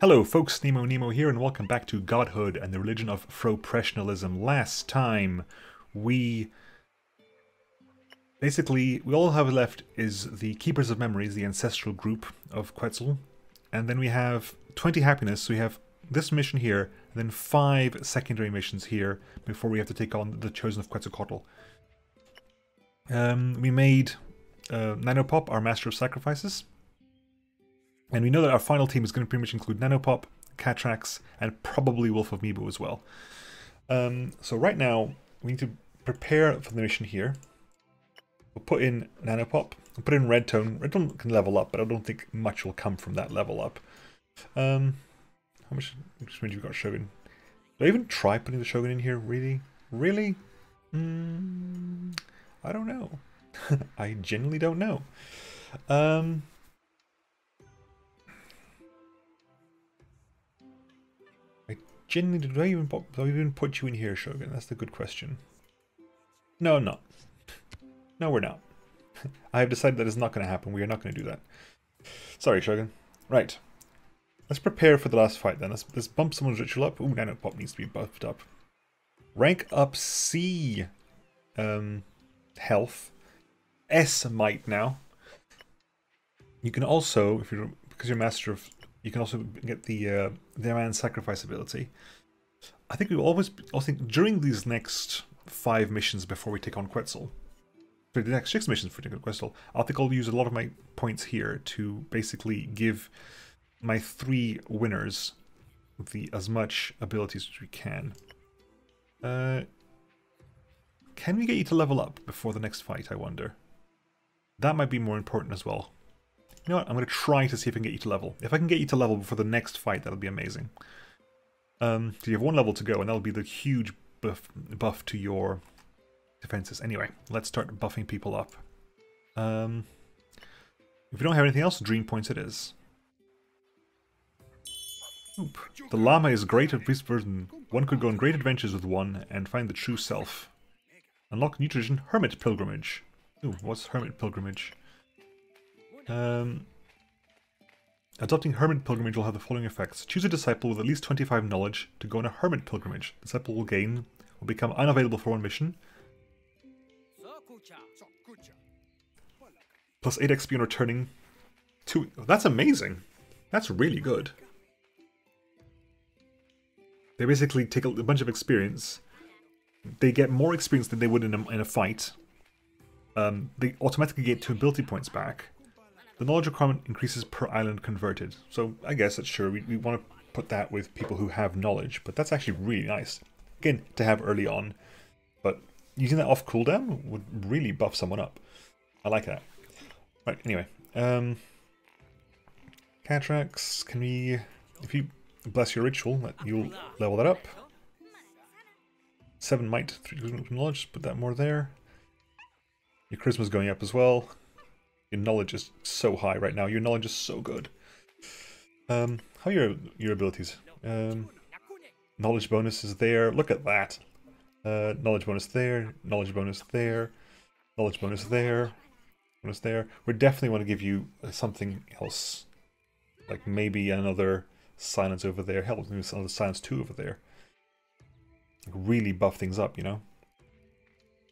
Hello folks, Nemo Nemo here and welcome back to Godhood and the Religion of Froprofessionalism. Last time we... Basically, we all have left is the Keepers of Memories, the ancestral group of Quetzal. And then we have 20 happiness, so we have this mission here, then five secondary missions here before we have to take on the Chosen of Quetzalcoatl. Um, we made uh, Nanopop, our Master of Sacrifices, and we know that our final team is going to pretty much include Nanopop, Catrax, and probably Wolf of Mibu as well. Um, so right now, we need to prepare for the mission here. We'll put in Nanopop, we'll put in Red Tone. Red Tone can level up, but I don't think much will come from that level up. Um, how much experience have we got Shogun? Do I even try putting the Shogun in here? Really? Really? Mm, I don't know. I genuinely don't know. Um, Genuinely, did I even did I even put you in here, Shogun? That's the good question. No, I'm not. No, we're not. I have decided that is not going to happen. We are not going to do that. Sorry, Shogun. Right. Let's prepare for the last fight then. Let's, let's bump someone's ritual up. Ooh, Nano Pop needs to be buffed up. Rank up C. Um, health. S might now. You can also, if you're because you're master of you can also get the uh, the man sacrifice ability. I think we will always I think during these next five missions before we take on Quetzal, for the next six missions for taking Quetzal, I think I'll use a lot of my points here to basically give my three winners the as much abilities as we can. Uh, can we get you to level up before the next fight, I wonder? That might be more important as well. You know what? I'm going to try to see if I can get you to level. If I can get you to level before the next fight, that'll be amazing. Um, so you have one level to go, and that'll be the huge buff, buff to your defenses. Anyway, let's start buffing people up. Um, if you don't have anything else, dream points it is. Oop. The llama is great at this version. One could go on great adventures with one and find the true self. Unlock new tradition, Hermit Pilgrimage. Ooh, what's Hermit Pilgrimage? Um, adopting hermit pilgrimage will have the following effects. Choose a disciple with at least 25 knowledge to go on a hermit pilgrimage. The disciple will gain, will become unavailable for one mission. Plus 8 XP on returning. Two. That's amazing. That's really good. They basically take a bunch of experience. They get more experience than they would in a, in a fight. Um, they automatically get two ability points back the knowledge requirement increases per island converted. So I guess that's sure. We, we want to put that with people who have knowledge, but that's actually really nice. Again, to have early on. But using that off cooldown would really buff someone up. I like that. Right, anyway. Um, Catrax, can we... If you bless your ritual, you'll level that up. Seven might, three knowledge, put that more there. Your charisma's going up as well. Your knowledge is so high right now. Your knowledge is so good. Um, how are your, your abilities? Um, knowledge bonus is there. Look at that. Uh, knowledge bonus there. Knowledge bonus there. Knowledge bonus there. Bonus there. We definitely want to give you something else. Like maybe another silence over there. Hell, another silence 2 over there. Like really buff things up, you know?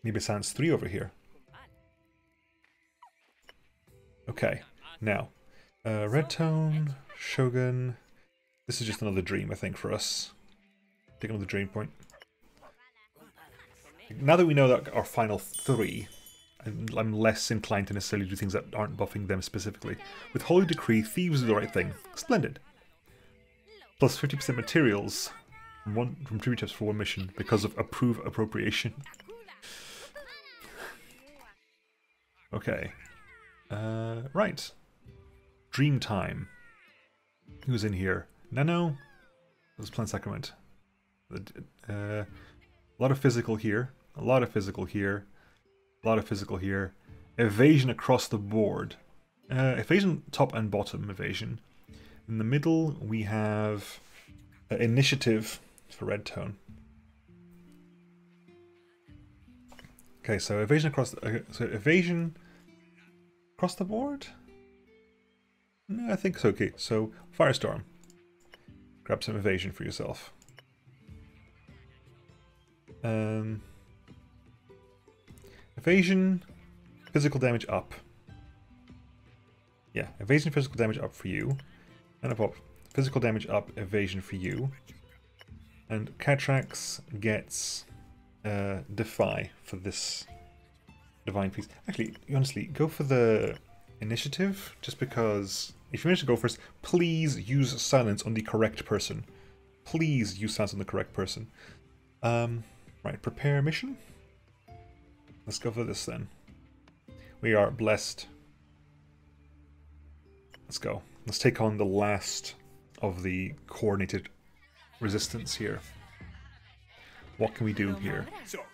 Maybe silence 3 over here. Okay, now, uh, red tone, Shogun. This is just another dream, I think, for us. Take another dream point. Now that we know that our final three, I'm less inclined to necessarily do things that aren't buffing them specifically. With Holy Decree, Thieves do the right thing. Splendid. Plus 50% materials from, one, from tribute chips for one mission because of Approve Appropriation. okay, uh, right. Dream time. Who's in here? Nano? Is Plan Sacrament. Uh, a lot of physical here. A lot of physical here. A lot of physical here. Evasion across the board. Uh, evasion top and bottom evasion. In the middle we have uh, initiative for red tone. Okay, so evasion across. The, uh, so evasion across the board? No, I think it's okay. So, Firestorm. Grab some evasion for yourself. Um, evasion, physical damage up. Yeah, evasion, physical damage up for you. Nanopop. Physical damage up, evasion for you. And Catrax gets uh, Defy for this Divine peace. Actually, honestly, go for the initiative, just because if you manage to go first, please use silence on the correct person. Please use silence on the correct person. Um, right, prepare mission. Let's go for this then. We are blessed. Let's go. Let's take on the last of the coordinated resistance here. What can we do here?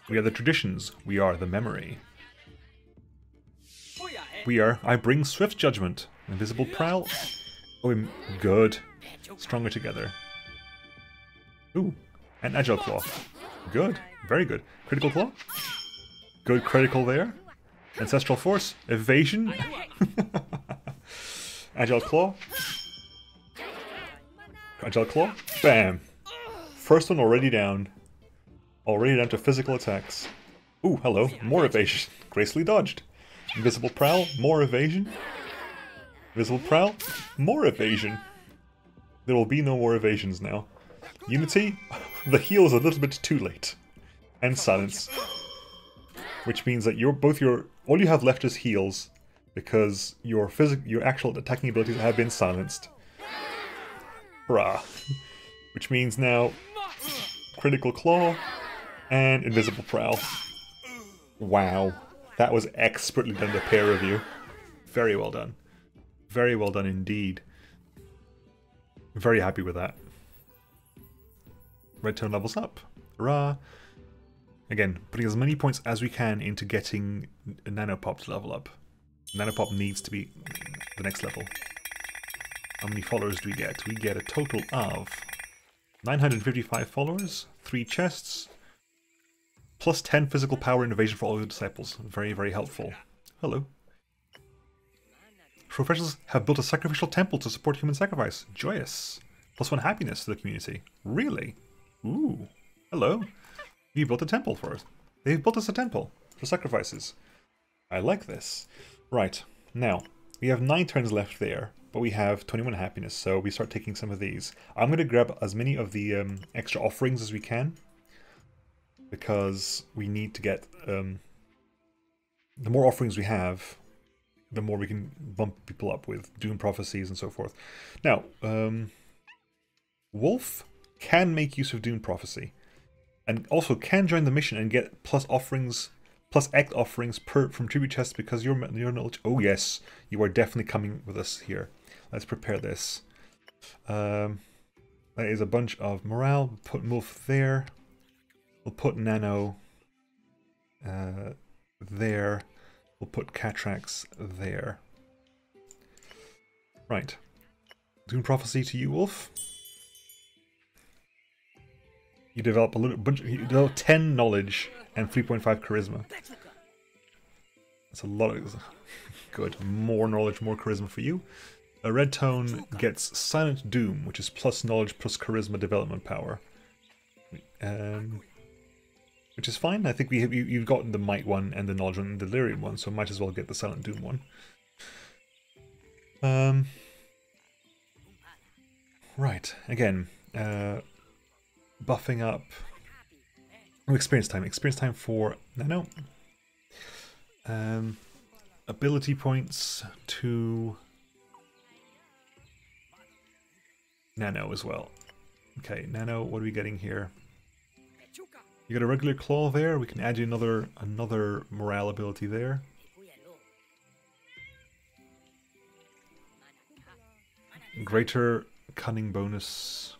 We are the traditions. We are the memory. We are. I bring swift judgment. Invisible prowl. Oh, good. Stronger together. Ooh, an agile claw. Good. Very good. Critical claw. Good critical there. Ancestral force. Evasion. agile claw. Agile claw. Bam. First one already down. Already down to physical attacks. Ooh, hello. More evasion. Gracefully dodged. Invisible prowl. More evasion. Invisible prowl. More evasion. There will be no more evasions now. Unity. The heal is a little bit too late. And silence. Which means that you're both your all you have left is heals because your physical your actual attacking abilities have been silenced. Hurrah. Which means now critical claw and invisible prowl. Wow. That was expertly done, the pair review. Very well done. Very well done indeed. Very happy with that. Red tone levels up. Hurrah. Again, putting as many points as we can into getting Nanopop to level up. Nanopop needs to be the next level. How many followers do we get? We get a total of 955 followers, 3 chests, plus 10 physical power innovation for all your disciples. Very, very helpful. Hello. Professionals have built a sacrificial temple to support human sacrifice. Joyous. Plus 1 happiness to the community. Really? Ooh. Hello. You built a temple for us. They've built us a temple for sacrifices. I like this. Right. Now, we have 9 turns left there but we have 21 happiness, so we start taking some of these. I'm going to grab as many of the um, extra offerings as we can, because we need to get... Um, the more offerings we have, the more we can bump people up with Doom Prophecies and so forth. Now, um, Wolf can make use of Doom Prophecy, and also can join the mission and get plus offerings plus act offerings per from tribute chests because your your knowledge. Oh yes, you are definitely coming with us here. Let's prepare this. Um, there is a bunch of morale. Put Wolf there. We'll put Nano uh, there. We'll put Catrax there. Right. Doom Prophecy to you, Wolf. You develop a little bunch. You develop ten knowledge and three point five charisma. That's a lot of good. More knowledge, more charisma for you. A red tone gets Silent Doom, which is plus knowledge plus charisma development power. Um, which is fine. I think we have, you, you've gotten the Might one and the Knowledge one and the Delirium one, so might as well get the Silent Doom one. Um, right, again, uh, buffing up oh, experience time. Experience time for Nano. Um, ability points to Nano as well. Okay, Nano, what are we getting here? You got a regular claw there. We can add you another another morale ability there. Greater cunning bonus.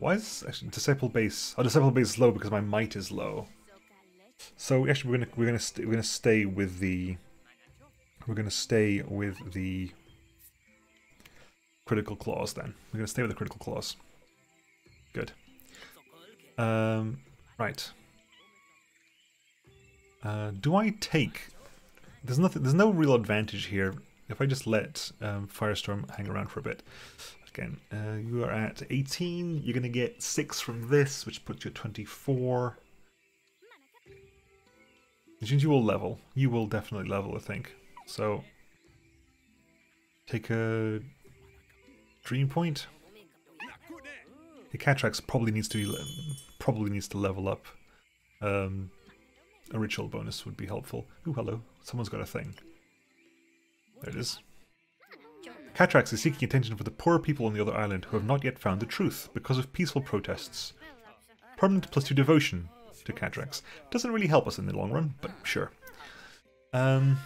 Why is actually disciple base? Oh, disciple base is low because my might is low. So actually, we're gonna we're gonna we we're gonna stay with the we're gonna stay with the critical claws then. We're to stay with the critical claws. Good. Um, right. Uh, do I take there's nothing. There's no real advantage here. If I just let um, Firestorm hang around for a bit. Again, uh, you are at 18. You're going to get 6 from this, which puts you at 24. Which means you will level. You will definitely level, I think. So, take a dream point. The Catrax probably needs to be, probably needs to level up. Um, a ritual bonus would be helpful. Ooh, hello. Someone's got a thing. There it is. Catrax is seeking attention for the poor people on the other island who have not yet found the truth because of peaceful protests. Permanent plus two devotion to Catrax. Doesn't really help us in the long run, but sure. Um,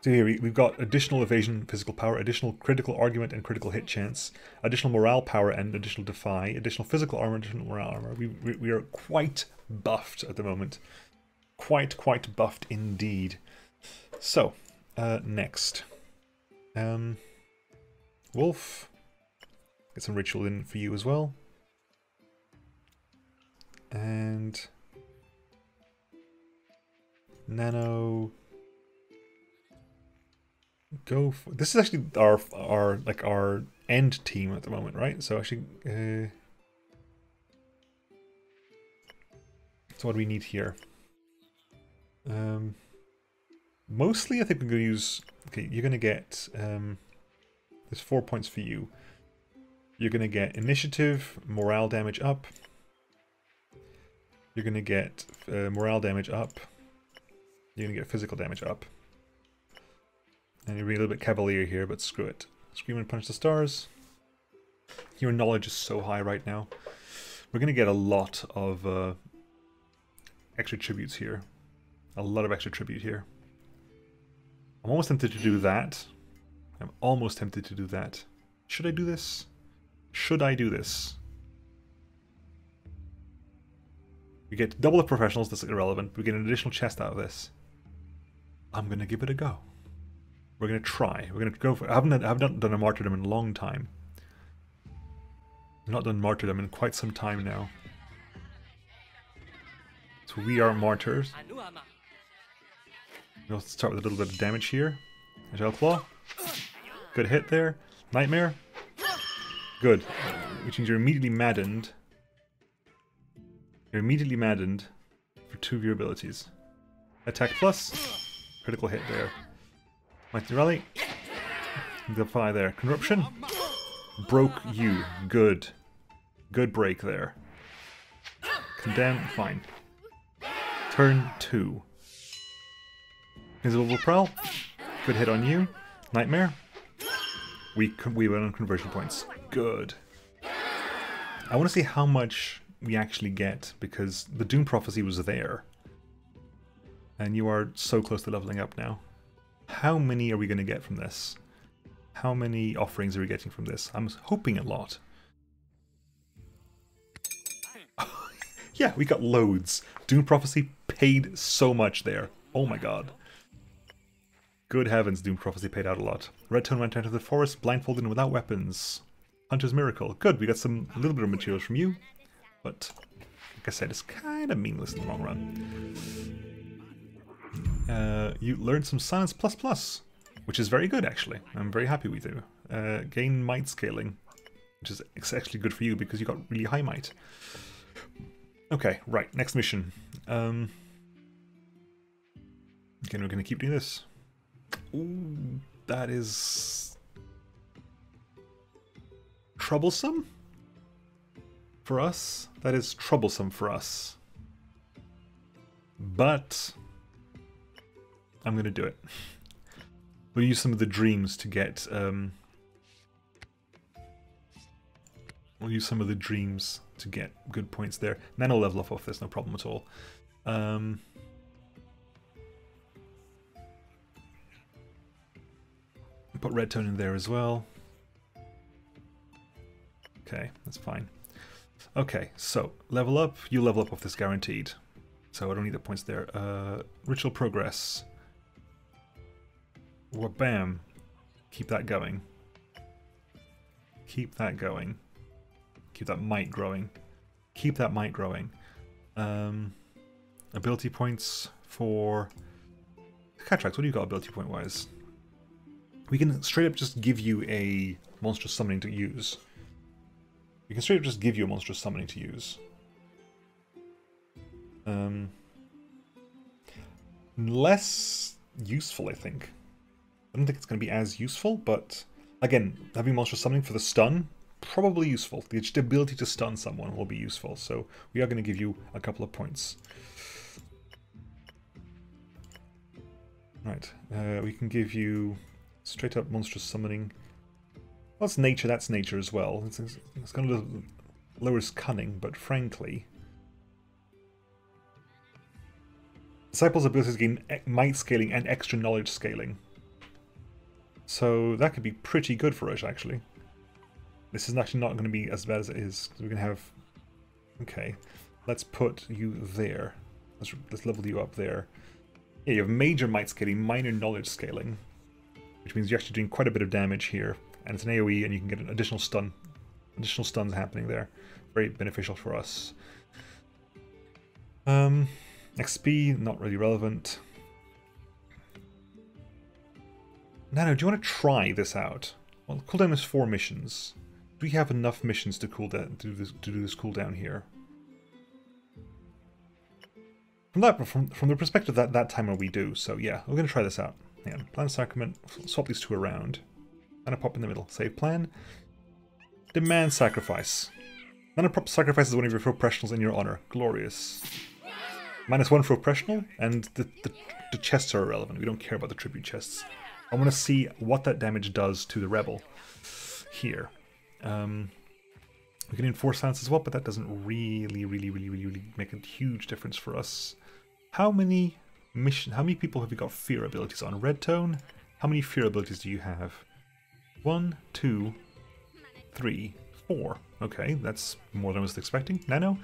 so here we, have got additional evasion, physical power, additional critical argument and critical hit chance, additional morale power and additional defy, additional physical armor, additional morale armor. We, we, we are quite buffed at the moment. Quite, quite buffed indeed. So, uh, next. Um, Wolf. Get some ritual in for you as well. And... Nano go for this is actually our our like our end team at the moment right? So actually uh, so what do we need here? Um mostly i think we're to use okay you're to get um there's four points for you. You're to get initiative morale damage up. You're to get uh, morale damage up. You're to get physical damage up you're being a little bit cavalier here, but screw it. Scream and punch the stars. Your knowledge is so high right now. We're going to get a lot of uh, extra tributes here. A lot of extra tribute here. I'm almost tempted to do that. I'm almost tempted to do that. Should I do this? Should I do this? We get double the professionals, that's irrelevant. We get an additional chest out of this. I'm going to give it a go. We're to try. We're to go for... I haven't, I haven't done a martyrdom in a long time. Not done martyrdom in quite some time now. So we are martyrs. We'll start with a little bit of damage here. Agile Claw. Good hit there. Nightmare. Good. Which means you're immediately maddened. You're immediately maddened for two of your abilities. Attack plus. Critical hit there. Mighty Rally. Defy there. Corruption. Broke you. Good. Good break there. Condemn. Fine. Turn 2. Invisible Prowl. Good hit on you. Nightmare. We, we went on conversion points. Good. I want to see how much we actually get, because the Doom Prophecy was there. And you are so close to leveling up now. How many are we going to get from this? How many offerings are we getting from this? I'm hoping a lot. yeah, we got loads. Doom Prophecy paid so much there. Oh my god. Good heavens, Doom Prophecy paid out a lot. Red Tone went into the forest, blindfolded and without weapons. Hunter's Miracle. Good, we got some little bit of materials from you. But, like I said, it's kind of meaningless in the long run. Uh, you learned some Science Plus Plus, which is very good actually. I'm very happy with you. Uh, gain might scaling, which is actually good for you because you got really high might. Okay, right, next mission. Um, again, we're going to keep doing this. Ooh, that is troublesome for us. That is troublesome for us. But I'm going to do it. We'll use some of the dreams to get... Um, we'll use some of the dreams to get good points there. And then I'll level up off this, no problem at all. Um, put red tone in there as well. Okay, that's fine. Okay, so level up. You level up off this guaranteed. So I don't need the points there. Uh, ritual progress. Well, bam. Keep that going. Keep that going. Keep that might growing. Keep that might growing. Um, ability points for Catrax, what do you got ability point wise? We can straight up just give you a monstrous summoning to use. We can straight up just give you a monstrous summoning to use. Um, less useful, I think. Don't think it's going to be as useful, but again, having monstrous summoning for the stun, probably useful. The ability to stun someone will be useful, so we are going to give you a couple of points. Right, uh, we can give you straight up monstrous summoning. Well, that's nature, that's nature as well. It's, it's going to lowers cunning, but frankly... Disciples' abilities gain might scaling and extra knowledge scaling. So that could be pretty good for us, actually. This is actually not going to be as bad as it is. We can have... Okay, let's put you there. Let's, let's level you up there. Yeah, you have major might scaling, minor knowledge scaling, which means you're actually doing quite a bit of damage here. And it's an AoE, and you can get an additional stun. Additional stuns happening there. Very beneficial for us. Um, XP, not really relevant. Nano, do you want to try this out? Well, cooldown is four missions. Do we have enough missions to cool down to do this to do this cooldown here? From that, from, from the perspective that that timer we do, so yeah, we're going to try this out. Yeah, plan sacrament, swap these two around. Nanopop in the middle. Save plan. Demand sacrifice. Nanopop sacrifices one of your professionals in your honor. Glorious. Minus one for oppressional, and the, the, the chests are irrelevant. We don't care about the tribute chests. I want to see what that damage does to the rebel here. Um, we can enforce silence as well, but that doesn't really, really, really, really, really make a huge difference for us. How many mission? How many people have you got fear abilities on? Red tone. How many fear abilities do you have? One, two, three, four. Okay, that's more than I was expecting. Nano.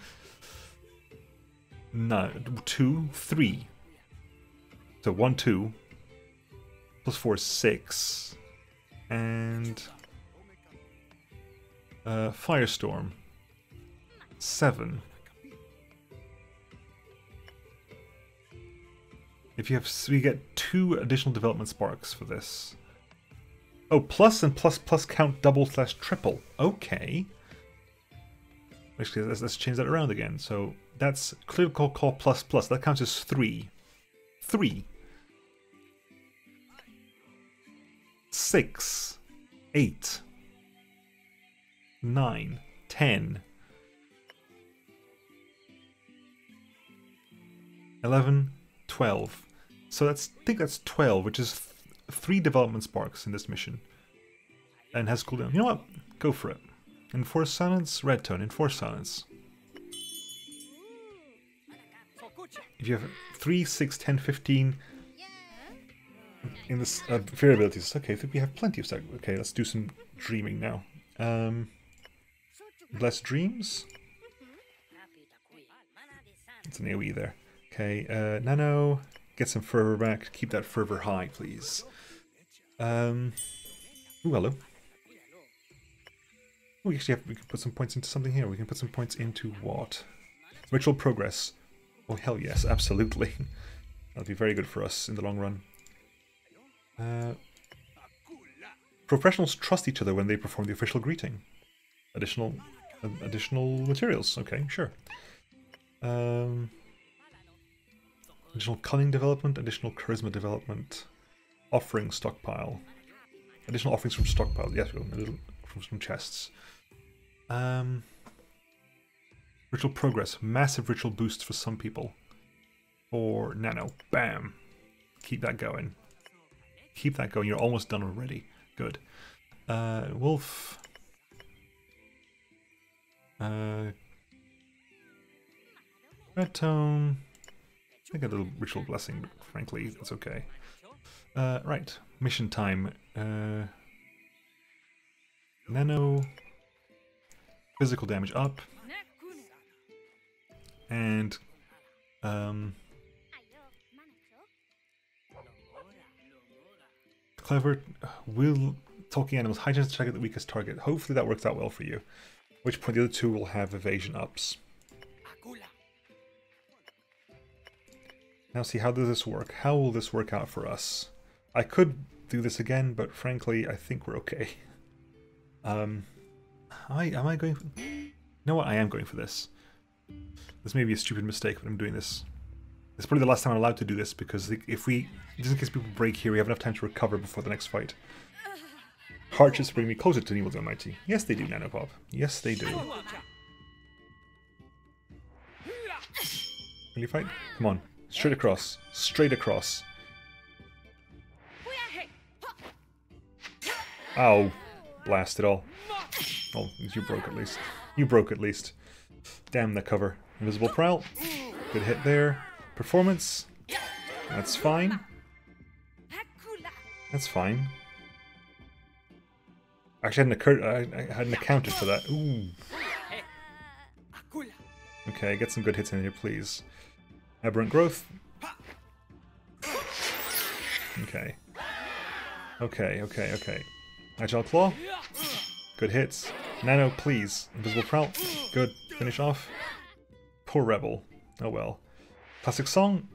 No, two, three. So one, two. Plus four is six. And uh, Firestorm. Seven. If you have, you get two additional development sparks for this. Oh, plus and plus plus count double slash triple. Okay. Actually, let's, let's change that around again. So that's critical call plus plus. That counts as three. Three. Six. Eight. Nine. Ten. Eleven. Twelve. So that's I think that's 12, which is th three development sparks in this mission. And has cooldown. You know what? Go for it. Enforce silence, red tone, enforce silence. If you have 3, 6, 10, 15 in this uh, fear abilities, okay, I think we have plenty of stuff. Okay, let's do some dreaming now. Um, less dreams? It's an AoE there. Okay, uh, Nano, Get some fervor back. Keep that fervor high, please. Um, ooh, hello. We actually have, we can put some points into something here. We can put some points into what? Ritual progress. Oh, hell yes, absolutely. That'll be very good for us in the long run. Uh, professionals trust each other when they perform the official greeting. Additional, uh, additional materials. Okay, sure. Um, Additional cunning development, additional charisma development, offering stockpile. Additional offerings from stockpile, yes, from some chests. Um, ritual progress, massive ritual boosts for some people. Or nano, bam. Keep that going. Keep that going, you're almost done already. Good. Uh, wolf. Uh, red tone think a little ritual blessing, but frankly, it's okay. Uh, right, mission time. Uh, nano, physical damage up, and um, clever. Will talking animals high chance to check out the weakest target. Hopefully that works out well for you. which point the other two will have evasion ups. Now see, how does this work? How will this work out for us? I could do this again, but frankly, I think we're okay. Um, I, am I going for... You know what? I am going for this. This may be a stupid mistake, but I'm doing this. It's probably the last time I'm allowed to do this, because if we... Just in case people break here, we have enough time to recover before the next fight. Hardships bring me closer to the Almighty. Yes, they do, Nanopop. Yes, they do. Will you fight? Come on. Straight across. Straight across. Ow. Blast it all. Oh, you broke at least. You broke at least. Damn the cover. Invisible Prowl. Good hit there. Performance. That's fine. That's fine. Actually, hadn't occurred. I, I hadn't accounted for that. Ooh. Okay, get some good hits in here, please. Aberrant growth. Okay. Okay, okay, okay. Agile claw. Good hits. Nano, please. Invisible prowl. Good. Finish off. Poor rebel. Oh well. Classic song.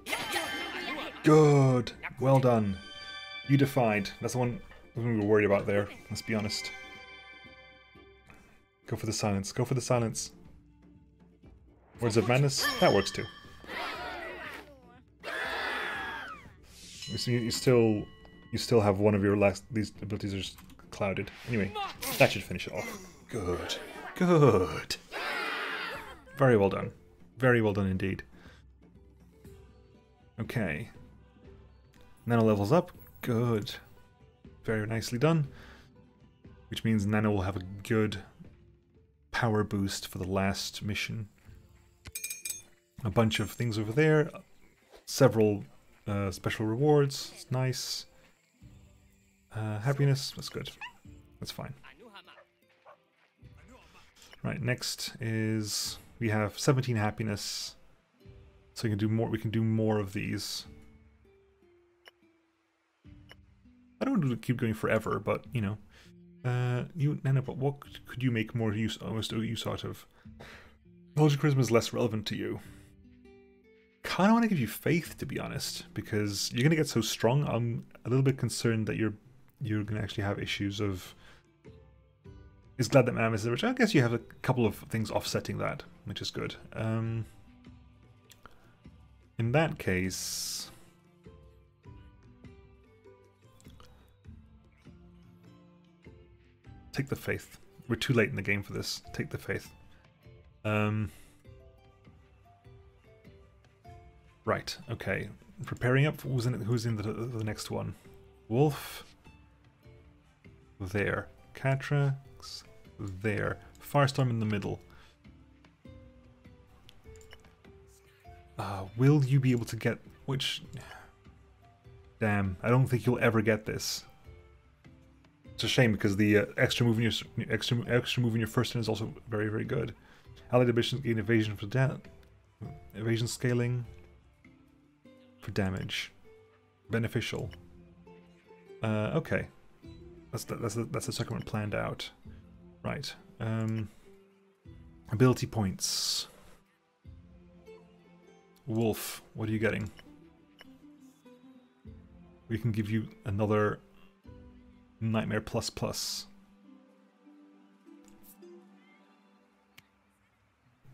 Good. Well done. You defied. That's the one we were worried about there. Let's be honest. Go for the silence. Go for the silence. Words of Madness? That works too. You still, you still have one of your last. These abilities are clouded. Anyway, that should finish it off. Good, good. Very well done. Very well done indeed. Okay. Nano levels up. Good. Very nicely done. Which means Nano will have a good power boost for the last mission. A bunch of things over there. Several uh, special rewards. It's nice. Uh, happiness. That's good. That's fine. Right, next is we have 17 happiness. So we can do more we can do more of these. I don't want to keep going forever, but you know. Uh you Nana, but what could you make more use almost use out of? Knowledge charisma is less relevant to you. Kinda wanna give you faith to be honest, because you're gonna get so strong, I'm a little bit concerned that you're you're gonna actually have issues of is glad that Mam is there, which I guess you have a couple of things offsetting that, which is good. Um, in that case... Take the faith. We're too late in the game for this. Take the faith. Um, right, okay. Preparing up, who's in, who's in the, the next one? Wolf. There. Catrax there. Firestorm in the middle. Will you be able to get... Which... Damn, I don't think you'll ever get this. It's a shame because the uh, extra move in your extra extra move in your first turn is also very very good. Allied ambitions gain evasion for da evasion scaling for damage. Beneficial. Uh, okay, that's the, that's the, that's the second one planned out. Right. Um, ability points. Wolf, what are you getting? We can give you another Nightmare Plus Plus.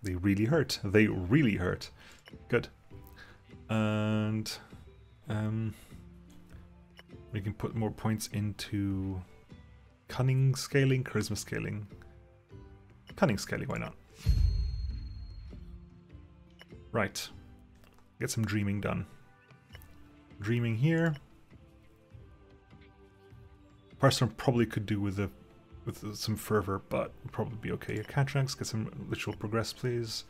They really hurt. They really hurt. Good. And um, we can put more points into Cunning scaling, charisma scaling. Cunning scaling, why not? Right. Get some dreaming done. Dreaming here. Person probably could do with a with some fervor, but probably be okay. Catrax, get some ritual progress, please.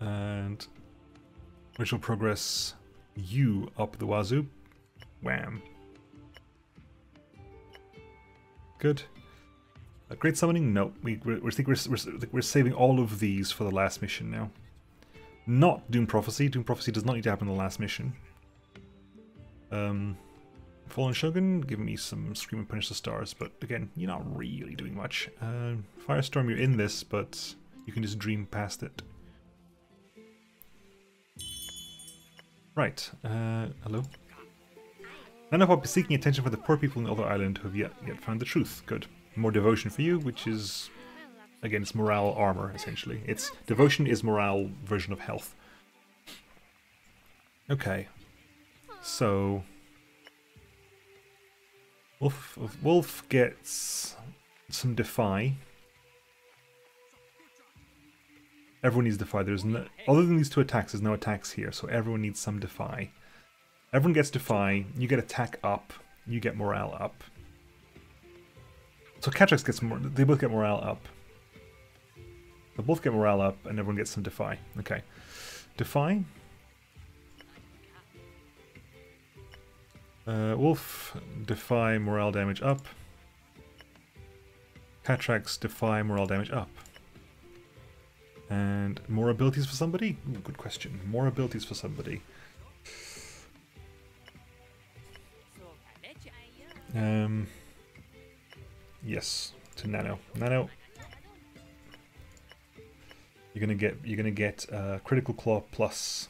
And ritual progress you up the wazoo. Wham. Good. Great summoning? No, we we think we're, we're we're saving all of these for the last mission now. Not Doom Prophecy. Doom Prophecy does not need to happen in the last mission. Um, Fallen Shogun, give me some Scream and Punish the Stars, but again, you're not really doing much. Uh, Firestorm, you're in this, but you can just dream past it. Right. Uh, hello. None of us seeking attention for the poor people in the other island who have yet yet found the truth. Good. More devotion for you, which is again it's morale armor essentially. It's devotion is morale version of health. Okay. So Wolf Wolf gets some defy. Everyone needs defy. There's no other than these two attacks, there's no attacks here, so everyone needs some defy. Everyone gets defy, you get attack up, you get morale up. So Catrax gets more they both get morale up. They both get morale up and everyone gets some defy. Okay. Defy. Uh, Wolf, defy morale damage up. Catrax, defy morale damage up. And more abilities for somebody? Ooh, good question. More abilities for somebody. Um, yes, to Nano. Nano. You're gonna get you're gonna get uh, critical claw plus.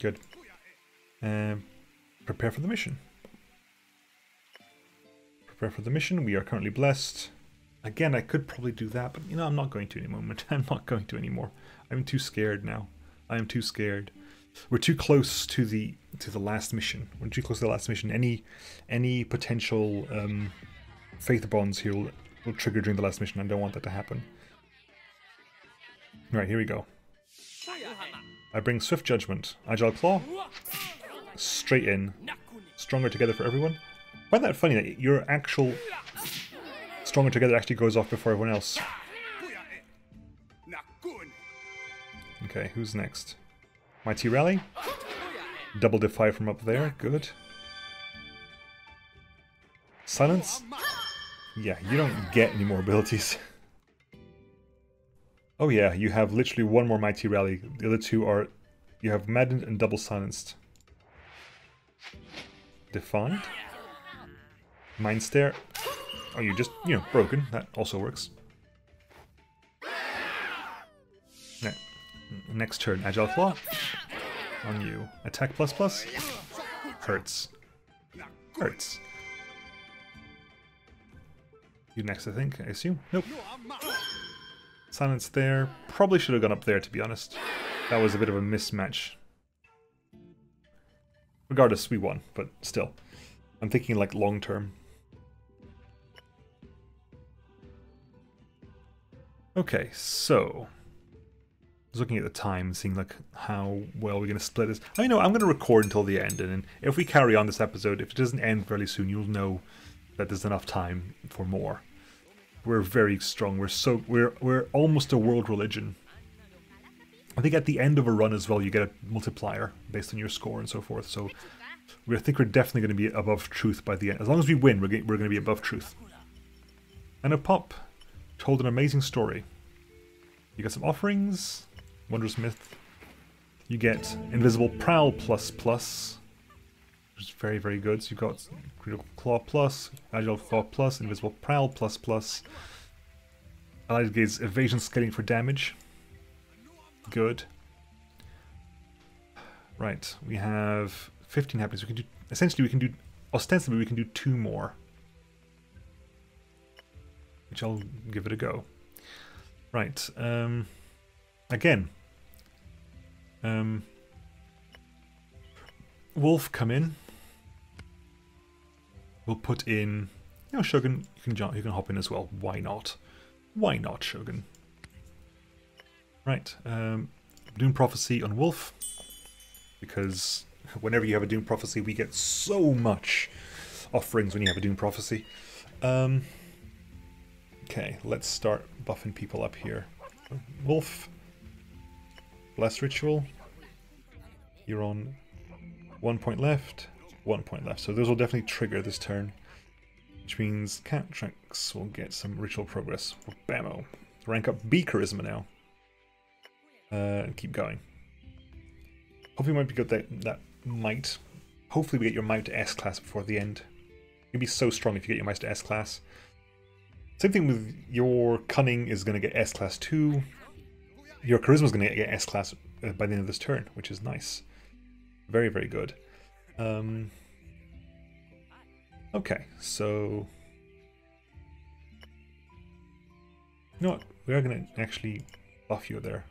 Good. Um, prepare for the mission. Prepare for the mission. We are currently blessed. Again, I could probably do that, but you know, I'm not going to any moment. I'm not going to anymore. I'm too scared now. I am too scared. We're too close to the to the last mission. We're too close to the last mission. Any any potential um, faith bonds here will, will trigger during the last mission. I don't want that to happen. Right, here we go. I bring Swift Judgment, Agile Claw, straight in, stronger together for everyone. I find that funny that your actual Stronger Together actually goes off before everyone else. Okay, who's next? Mighty Rally. Double Defy from up there, good. Silence? Yeah, you don't get any more abilities. oh yeah, you have literally one more Mighty Rally. The other two are... You have Maddened and Double Silenced. Defined? Mind Stare. Oh, you just, you know, broken. That also works. Next turn, Agile Claw. On you. Attack plus plus. Hurts. Hurts. You next, I think, I assume? Nope. Silence there. Probably should have gone up there, to be honest. That was a bit of a mismatch. Regardless, we won, but still. I'm thinking like long term. Okay, so was looking at the time, seeing like how well we're going to split this. I know I'm going to record until the end, and if we carry on this episode, if it doesn't end fairly soon, you'll know that there's enough time for more. We're very strong. We're so we're we're almost a world religion. I think at the end of a run as well, you get a multiplier based on your score and so forth. So we I think we're definitely going to be above truth by the end. As long as we win, we're we're going to be above truth. Nanopop told an amazing story. You get some offerings, Wondrous Myth. You get Invisible Prowl plus plus, which is very, very good. So you've got Critical Claw plus, Agile Claw plus, Invisible Prowl plus plus. Allied Gaze Evasion Scaling for damage. Good. Right, we have 15 happiness. We can do essentially we can do ostensibly we can do two more which I'll give it a go. Right, um, again, um, Wolf come in. We'll put in, you know, Shogun, you can jump, you can hop in as well. Why not? Why not, Shogun? Right, um, Doom Prophecy on Wolf, because whenever you have a Doom Prophecy, we get so much offerings when you have a Doom Prophecy. Um, Okay, let's start buffing people up here. Wolf. Bless Ritual. You're on one point left, one point left. So those will definitely trigger this turn. Which means Catrax will get some ritual progress. Bammo. Rank up B Charisma now. Uh, and keep going. Hopefully we might be good that, that might. Hopefully we get your might to S class before the end. You'd be so strong if you get your might to S class. Same thing with your cunning is going to get S class 2. Your charisma is going to get S class uh, by the end of this turn, which is nice. Very, very good. Um, okay, so... You know what? We are going to actually buff you there.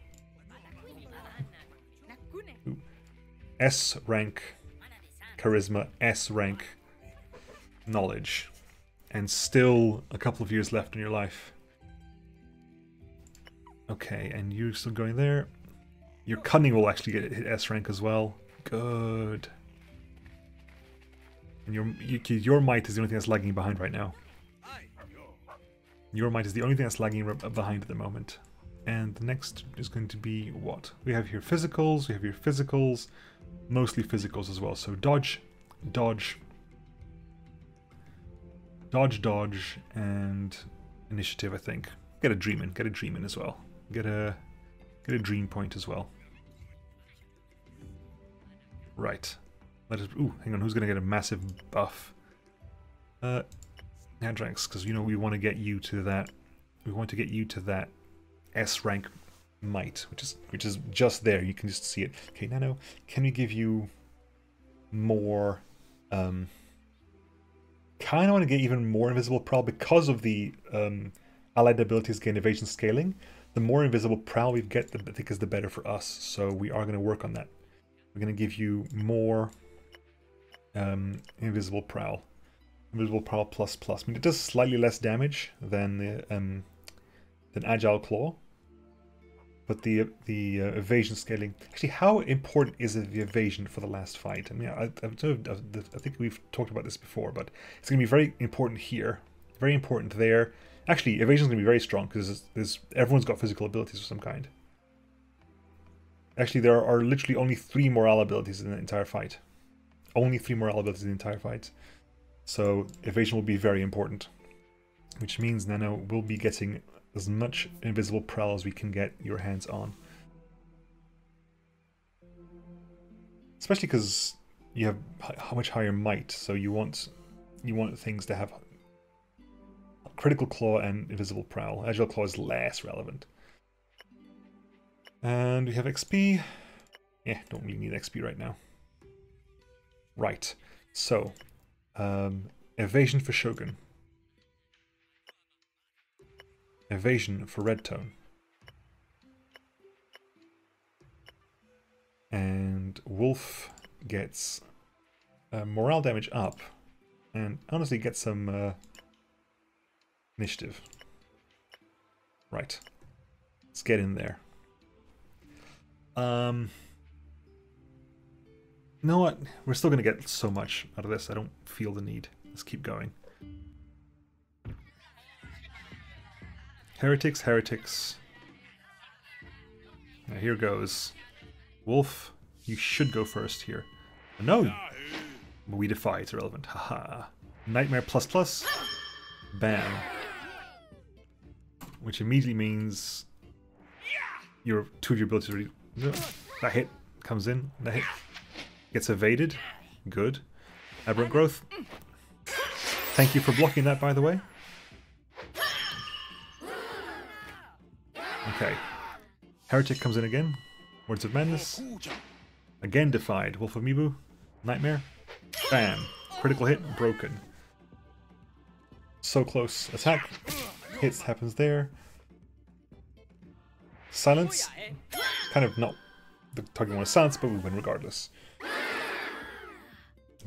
S rank charisma, S rank knowledge. And still a couple of years left in your life. Okay, and you're still going there. Your cunning will actually get hit S rank as well. Good. And your your might is the only thing that's lagging behind right now. Your might is the only thing that's lagging behind at the moment. And the next is going to be what? We have here physicals, we have here physicals, mostly physicals as well. So dodge, dodge, dodge, dodge, and initiative, I think. Get a dream in, get a dream in as well. Get a get a dream point as well. Right. Let us. Ooh, hang on. Who's gonna get a massive buff? Uh, Hadrax, because you know we want to get you to that. We want to get you to that S rank might, which is which is just there. You can just see it. Okay, Nano, can we give you more? Um, kind of want to get even more invisible prowl because of the um, allied abilities gain evasion scaling. The more invisible prowl we get, the, I think is the better for us. So we are going to work on that. We're going to give you more um, invisible prowl. Invisible prowl plus plus. I mean, it does slightly less damage than the um, than agile claw, but the the uh, evasion scaling. Actually, how important is the evasion for the last fight? I mean, I, I, I think we've talked about this before, but it's going to be very important here, very important there. Actually, evasion is going to be very strong because everyone's got physical abilities of some kind. Actually, there are literally only three morale abilities in the entire fight. Only three morale abilities in the entire fight. So evasion will be very important. Which means Nano will be getting as much invisible prowl as we can get your hands on. Especially because you have how much higher might, so you want you want things to have critical claw and invisible prowl. Agile claw is less relevant. And we have XP. Yeah, don't really need XP right now. Right, so um, evasion for Shogun. Evasion for Red Tone. And Wolf gets uh, morale damage up, and honestly gets some uh, initiative. Right. Let's get in there. Um, you know what? We're still going to get so much out of this. I don't feel the need. Let's keep going. Heretics, heretics. Now here goes. Wolf, you should go first here. No! We defy, it's irrelevant. Haha. Nightmare plus plus. Bam. Which immediately means your two of your abilities already that hit comes in. That hit gets evaded. Good. Aberrant growth. Thank you for blocking that, by the way. Okay. Heretic comes in again. Words of Madness. Again defied. Wolf of Mibu. Nightmare. Bam. Critical hit. Broken. So close. Attack. Hits happens there. Silence kind of not the talking one of silence, but we win regardless.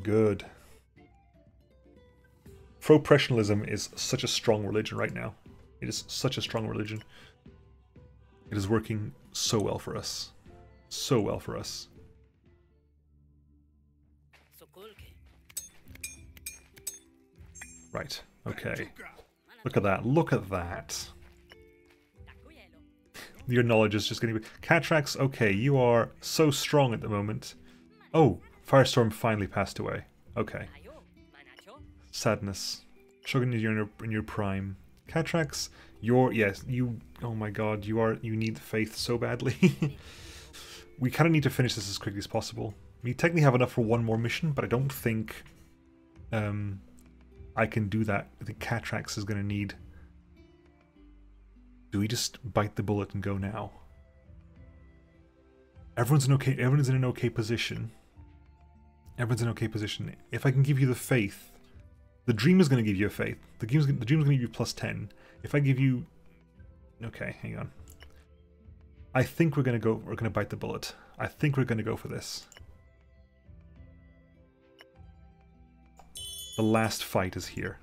Good. Pro-professionalism is such a strong religion right now. It is such a strong religion. It is working so well for us. So well for us. Right. Okay. Look at that. Look at that your knowledge is just going to be... Catrax, okay, you are so strong at the moment. Oh, Firestorm finally passed away. Okay. Sadness. Shogun, you're in your, in your prime. Catrax, you're... Yes, you... Oh my god, you are... You need faith so badly. we kind of need to finish this as quickly as possible. We technically have enough for one more mission, but I don't think... Um, I can do that. Think Catrax is going to need do we just bite the bullet and go now? Everyone's in okay. Everyone's in an okay position. Everyone's in okay position. If I can give you the faith, the dream is going to give you a faith. The dream's the going to give you plus ten. If I give you, okay, hang on. I think we're going to go. We're going to bite the bullet. I think we're going to go for this. The last fight is here.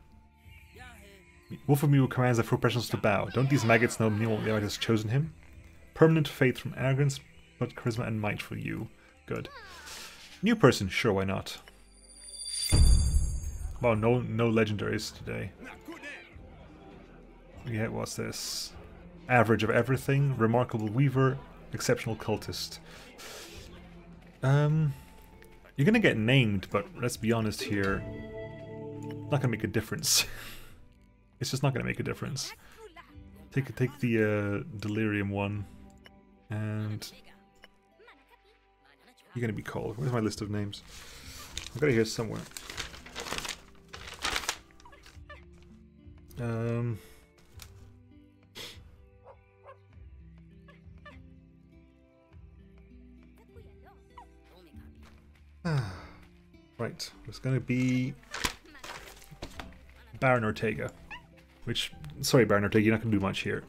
Wolf of Mu commands the four professionals to bow. Don't these maggots know Mule has chosen him? Permanent faith from arrogance, but charisma and might for you. Good. New person, sure, why not? Well, no no legendaries today. Yeah, what's this? Average of everything, remarkable weaver, exceptional cultist. Um, you're gonna get named, but let's be honest here. Not gonna make a difference. it's just not gonna make a difference. Take take the uh, delirium one, and you're gonna be called. Where's my list of names? I've got it here somewhere. Um. right, it's gonna be Baron Ortega. Which, sorry Baron Ortega, you're not gonna do much here.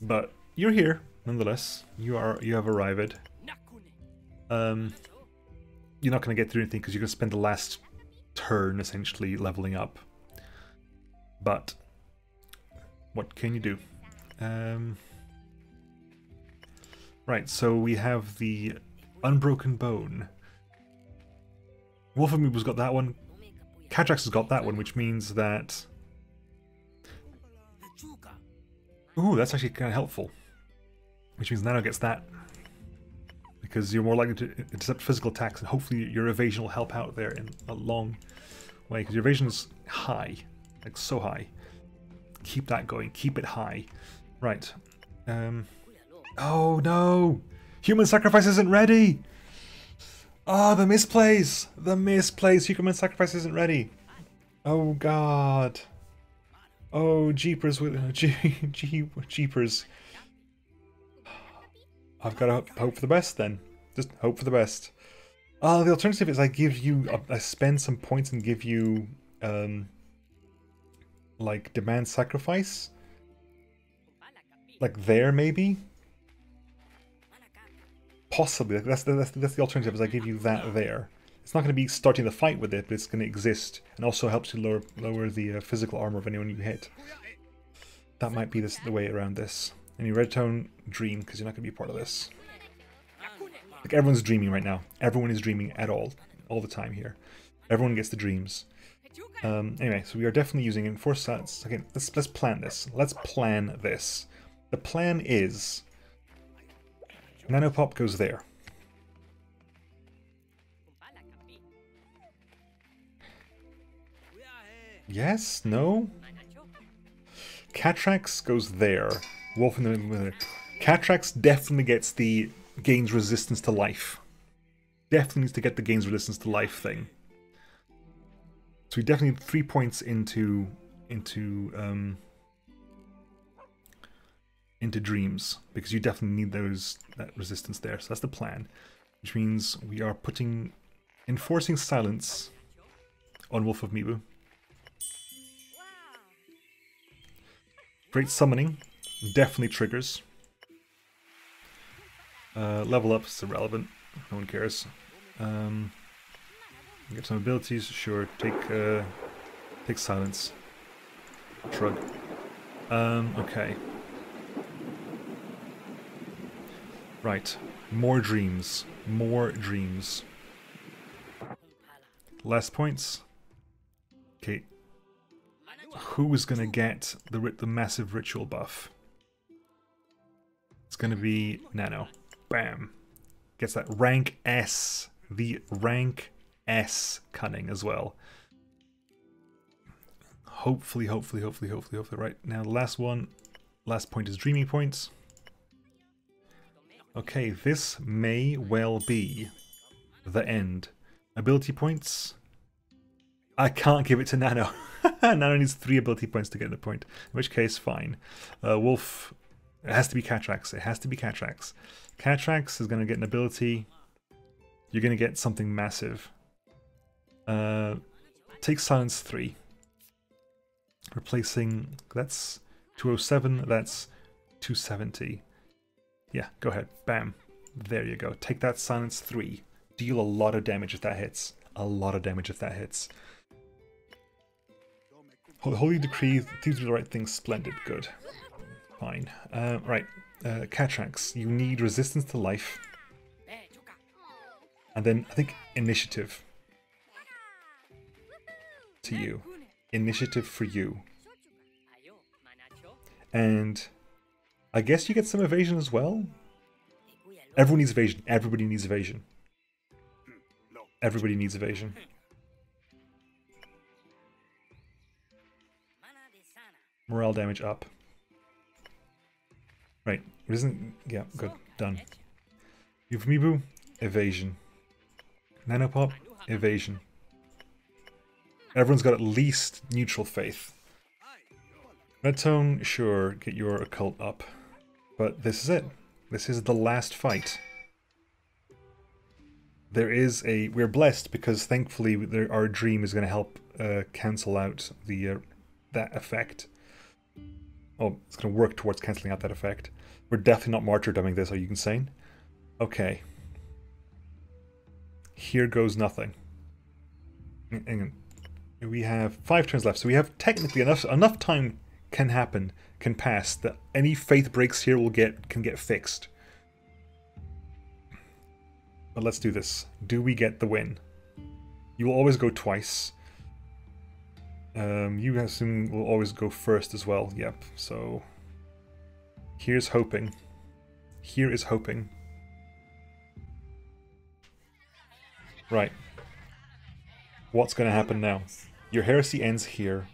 But you're here, nonetheless. You are, you have arrived. Um, you're not gonna get through anything because you're gonna spend the last turn essentially leveling up. But what can you do? Um, right, so we have the Unbroken Bone. Wolf of Mibu's got that one. Catrax has got that one, which means that... Ooh, that's actually kind of helpful. Which means Nano gets that. Because you're more likely to intercept physical attacks, and hopefully your evasion will help out there in a long way. Because your evasion is high. Like, so high. Keep that going. Keep it high. Right. Um... Oh, no! Human sacrifice isn't ready! Ah, oh, the misplays! The misplays! Human sacrifice isn't ready! Oh god. Oh, jeepers uh, jeepers. I've got to hope for the best then. Just hope for the best. Ah, uh, the alternative is I give you, I spend some points and give you, um, like demand sacrifice. Like there, maybe. Possibly. That's the, that's, the, that's the alternative, is I give you that there. It's not going to be starting the fight with it, but it's going to exist, and also helps you lower lower the uh, physical armor of anyone you hit. That might be this, the way around this. And you red tone dream, because you're not going to be part of this. Like, everyone's dreaming right now. Everyone is dreaming at all. All the time here. Everyone gets the dreams. Um, anyway, so we are definitely using enforced stats. Okay, let's, let's plan this. Let's plan this. The plan is Nanopop goes there. Yes? No? Catrax goes there. Wolf in the middle. Catrax definitely gets the gains resistance to life. Definitely needs to get the gains resistance to life thing. So we definitely three points into into um, into dreams because you definitely need those that resistance there. So that's the plan, which means we are putting enforcing silence on Wolf of Mibu. Great summoning definitely triggers. Uh, level up is irrelevant. No one cares. Um, get some abilities. Sure. Take uh, take silence. Shrug. Um, okay. Right. More dreams. More dreams. Less points. Okay. Who is going to get the, the massive ritual buff? It's going to be Nano. Bam. Gets that rank S. The rank S cunning as well. Hopefully, hopefully, hopefully, hopefully, hopefully. Right, now the last one. Last point is Dreamy Points. Okay, this may well be the end. Ability points. I can't give it to Nano. Nano needs three ability points to get the point. In which case, fine. Uh, Wolf It has to be Catrax. It has to be Catrax. Catrax is going to get an ability. You're going to get something massive. Uh, take Silence 3. Replacing... That's 207. That's 270. Yeah, go ahead. Bam. There you go. Take that Silence 3. Deal a lot of damage if that hits. A lot of damage if that hits. Holy Decree, these are the right things. Splendid. Good. Fine. Uh, right. Uh, Catrax, you need resistance to life. And then I think initiative. To you. Initiative for you. And I guess you get some evasion as well? Everyone needs evasion. Everybody needs evasion. Everybody needs evasion. Morale damage up. Right. Isn't yeah, good. Done. Wolf of Mibu, evasion. Nanopop, evasion. Everyone's got at least neutral faith. Red tone, sure, get your occult up. But this is it. This is the last fight. There is a... We're blessed because thankfully there, our dream is going to help uh, cancel out the uh, that effect. Oh, it's going to work towards cancelling out that effect. We're definitely not martyrdoming this, are you insane? Okay. Here goes nothing. We have five turns left, so we have technically enough enough time can happen, can pass, that any faith breaks here will get can get fixed. But let's do this. Do we get the win? You will always go twice. Um, you assume will always go first as well. Yep, so... Here's hoping. Here is hoping. Right. What's going to happen now? Your heresy ends here.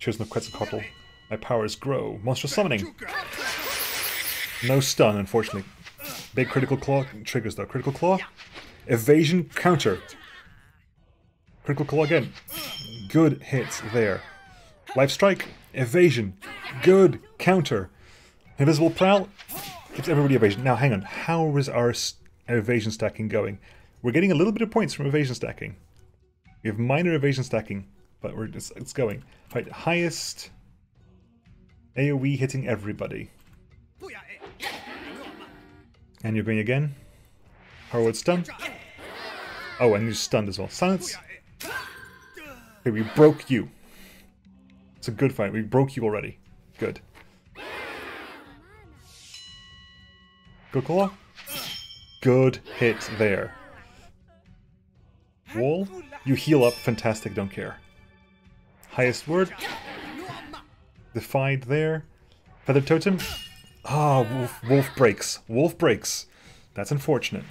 Chosen of Quetzalcoatl. My powers grow. Monstrous summoning. No stun, unfortunately. Big critical claw triggers though. Critical claw. Evasion counter. Critical claw again. Good hits there. Life strike. Evasion. Good counter. Invisible prowl. Gives everybody evasion. Now hang on. How is our evasion stacking going? We're getting a little bit of points from evasion stacking. We have minor evasion stacking, but we're just, it's going. Right, highest AoE hitting everybody. And you're going again. Harwood stun. Oh, and you're stunned as well. Silence. Okay, we broke you. It's a good fight. We broke you already. Good. Good call. Good hit there. Wall. You heal up. Fantastic. Don't care. Highest word. Defied there. Feather totem. Ah, oh, wolf, wolf breaks. Wolf breaks. That's unfortunate.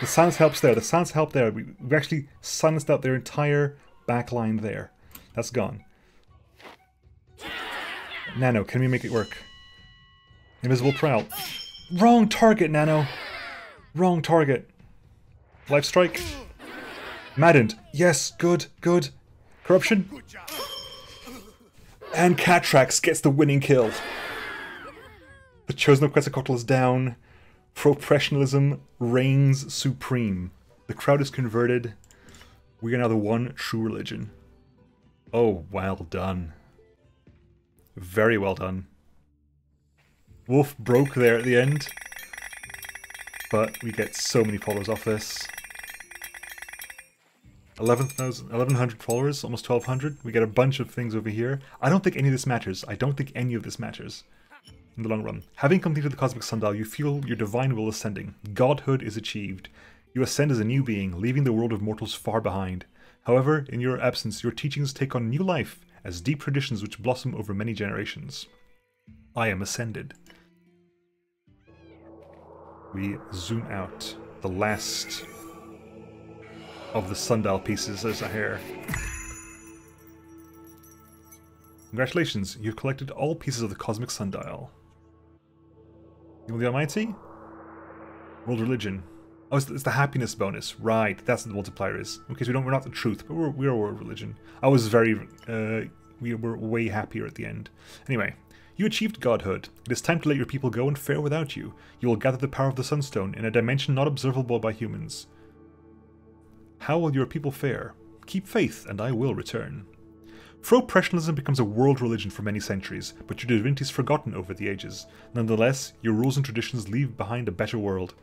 The silence helps there. The silence helped there. We, we actually silenced out their entire back line there. That's gone. Nano, can we make it work? Invisible Prowl. Wrong target, Nano. Wrong target. Life Strike. Maddened. Yes, good, good. Corruption. And Catrax gets the winning kill. The Chosen of Quetzalcoatl is down. Professionalism reigns supreme. The crowd is converted. We are now the one true religion. Oh, well done. Very well done. Wolf broke there at the end. But we get so many followers off this. 1100 followers, almost 1200. We get a bunch of things over here. I don't think any of this matters. I don't think any of this matters in the long run. Having completed the Cosmic Sundial, you feel your divine will ascending. Godhood is achieved. You ascend as a new being, leaving the world of mortals far behind. However, in your absence, your teachings take on new life as deep traditions which blossom over many generations. I am ascended. We zoom out. The last of the sundial pieces as a hair. Congratulations, you've collected all pieces of the cosmic sundial. You the Almighty? World Religion. Oh, it's, it's, the happiness bonus. Right, that's what the multiplier is. Okay, so we don't, we're not the truth, but we're, we're a world religion. I was very, uh, we were way happier at the end. Anyway, you achieved godhood. It is time to let your people go and fare without you. You will gather the power of the Sunstone in a dimension not observable by humans. How will your people fare? Keep faith, and I will return. Fro-Pressionalism becomes a world religion for many centuries, but your divinity is forgotten over the ages. Nonetheless, your rules and traditions leave behind a better world.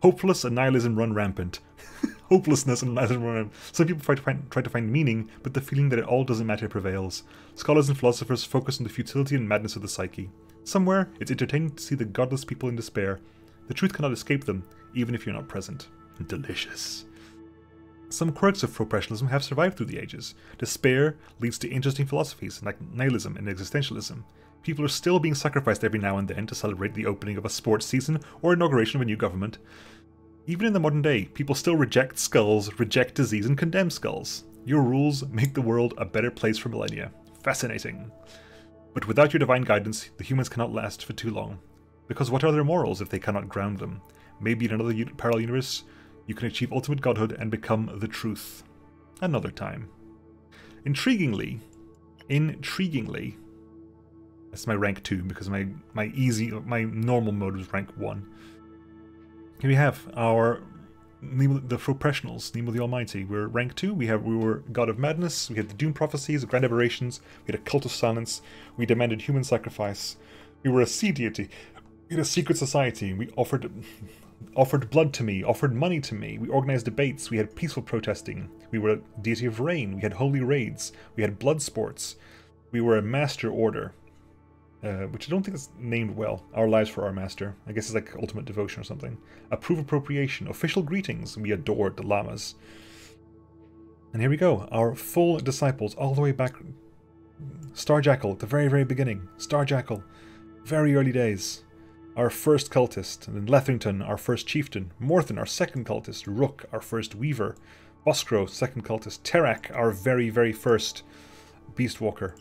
Hopeless and nihilism run rampant. Hopelessness and nihilism run rampant. Some people try to, find, try to find meaning, but the feeling that it all doesn't matter prevails. Scholars and philosophers focus on the futility and madness of the psyche. Somewhere, it's entertaining to see the godless people in despair. The truth cannot escape them, even if you're not present. Delicious. Some quirks of Fro-Pressionalism have survived through the ages. Despair leads to interesting philosophies like nihilism and existentialism. People are still being sacrificed every now and then to celebrate the opening of a sports season or inauguration of a new government. Even in the modern day, people still reject skulls, reject disease, and condemn skulls. Your rules make the world a better place for millennia. Fascinating. But without your divine guidance, the humans cannot last for too long. Because what are their morals if they cannot ground them? Maybe in another parallel universe, you can achieve ultimate godhood and become the truth. Another time. Intriguingly, intriguingly, that's my rank 2 because my, my easy, my normal mode was rank 1. Here we have our the Fro-Pressionals, Nemo the Almighty. We're rank 2, we have we were God of Madness, we had the Doom Prophecies, Grand Aberrations, we had a Cult of Silence, we demanded human sacrifice, we were a sea deity, we had a secret society, we offered offered blood to me, offered money to me. We organized debates, we had peaceful protesting. We were a deity of rain, we had holy raids, we had blood sports. We were a master order, uh, which I don't think is named well. Our lives for our master. I guess it's like ultimate devotion or something. Approve appropriation, official greetings. We adored the lamas. And here we go, our full disciples all the way back. Starjackal at the very, very beginning. Starjackal, very early days our first cultist, and then Lethrington, our first chieftain, Morthen, our second cultist, Rook, our first weaver, Oskro, second cultist, Terak, our very, very first beastwalker.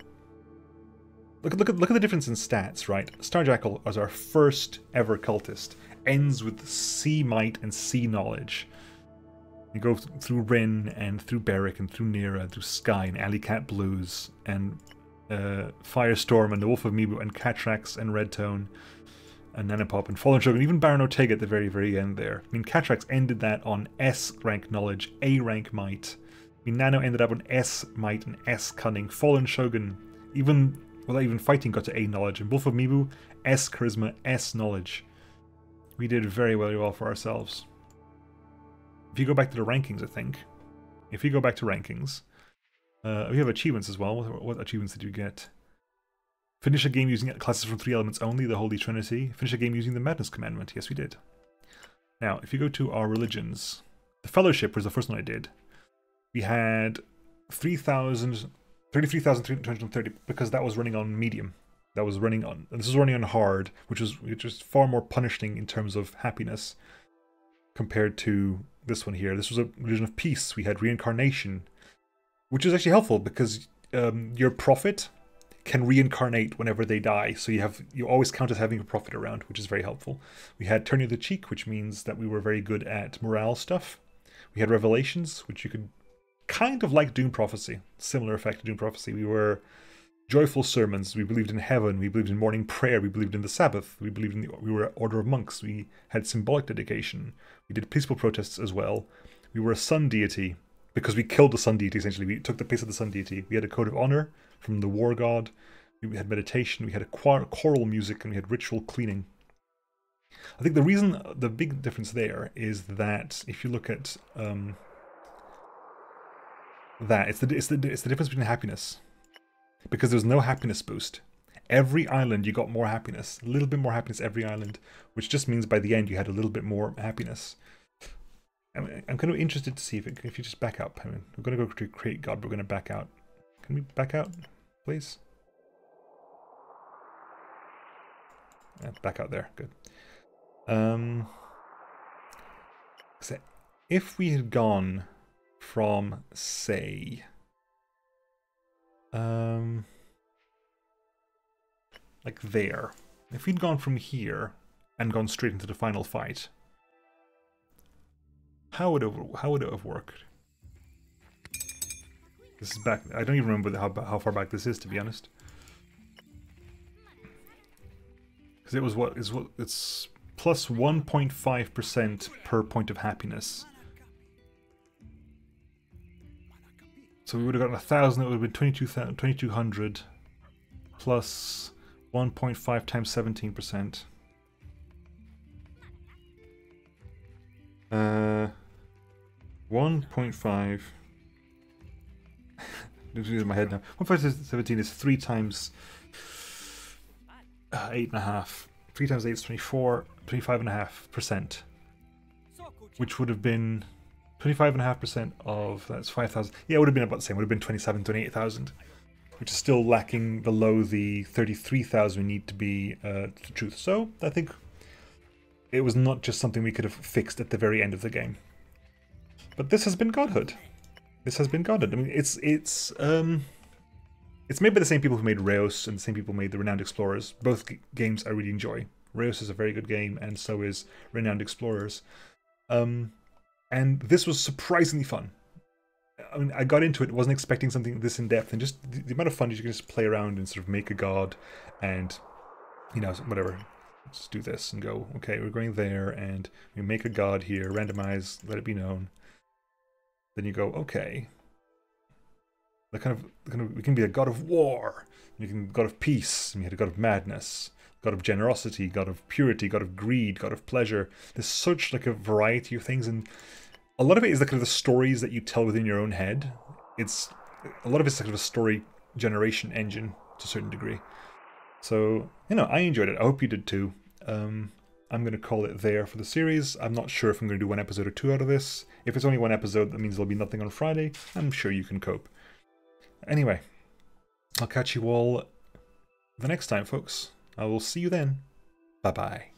Look, look, at, look at the difference in stats, right? Starjackal was our first ever cultist, ends with C might and C knowledge. You go through Rin and through Beric and through Nera through Sky and Alley Cat Blues and uh, Firestorm and the Wolf of Mibu and Catrax and Redtone and Nanopop and Fallen Shogun, even Baron Ortega at the very, very end there. I mean, Catrax ended that on S rank knowledge, A rank might. I mean, Nano ended up on S might and S cunning. Fallen Shogun, even without even fighting, got to A knowledge. And both of Mibu, S charisma, S knowledge. We did very, very well for ourselves. If you go back to the rankings, I think. If you go back to rankings, uh, we have achievements as well. What, what achievements did you get? Finish a game using classes from three elements only, the Holy Trinity. Finish a game using the Madness Commandment. Yes, we did. Now, if you go to our religions, the Fellowship was the first one I did. We had 3,000, 33,330 because that was running on medium. That was running on, this was running on hard, which was, which was far more punishing in terms of happiness compared to this one here. This was a religion of peace. We had reincarnation, which is actually helpful because um, your prophet can reincarnate whenever they die. So you have you always count as having a prophet around, which is very helpful. We had Turning the Cheek, which means that we were very good at morale stuff. We had Revelations, which you could kind of like Doom Prophecy, similar effect to Doom Prophecy. We were joyful sermons. We believed in heaven. We believed in morning prayer. We believed in the Sabbath. We believed in the, we were order of monks. We had symbolic dedication. We did peaceful protests as well. We were a sun deity because we killed the sun deity essentially. We took the place of the sun deity. We had a code of honor from the war god. We had meditation, we had a choral music, and we had ritual cleaning. I think the reason, the big difference there is that if you look at um, that, it's the, it's, the, it's the difference between happiness. Because there's no happiness boost. Every island you got more happiness, a little bit more happiness every island, which just means by the end you had a little bit more happiness. I'm, I'm kind of interested to see if, it, if you just back up. I mean, we're going to go to create God, but we're going to back out. Can we back out? please? Yeah, back out there, good. Um, so if we had gone from, say, um, like there, if we'd gone from here and gone straight into the final fight, how would it, how would it have worked? This is back. I don't even remember how how far back this is, to be honest. Because it was what is what it's plus 1.5% per point of happiness. So we would have gotten a thousand. It would have been 2200 plus 1.5 times 17 percent. Uh, 1.5. in my head now. 1.5 is 3 times uh, 8.5. 3 times 8 is 24, 25.5%. Which would have been 25.5% of, that's 5,000. Yeah, it would have been about the same. It would have been 27, 28,000. Which is still lacking below the 33,000 we need to be uh, the truth. So, I think it was not just something we could have fixed at the very end of the game. But this has been Godhood. This has been Godhood. I mean, it's it's um, it's made by the same people who made Reus and the same people who made the Renowned Explorers. Both games I really enjoy. Reus is a very good game, and so is Renowned Explorers. Um, and this was surprisingly fun. I mean, I got into it, wasn't expecting something this in depth, and just the, the amount of fun you can just play around and sort of make a god, and you know whatever let's do this and go, okay, we're going there and we make a god here, randomize, let it be known. Then you go, okay. The kind of, kind of we can be a god of war, you can god of peace, and you had a god of madness, god of generosity, god of purity, god of greed, god of pleasure. There's such like a variety of things, and a lot of it is the kind of the stories that you tell within your own head. It's a lot of it's kind of a story generation engine to a certain degree. So, you know, I enjoyed it. I hope you did too. Um, I'm going to call it there for the series. I'm not sure if I'm going to do one episode or two out of this. If it's only one episode, that means there'll be nothing on Friday. I'm sure you can cope. Anyway, I'll catch you all the next time, folks. I will see you then. Bye bye.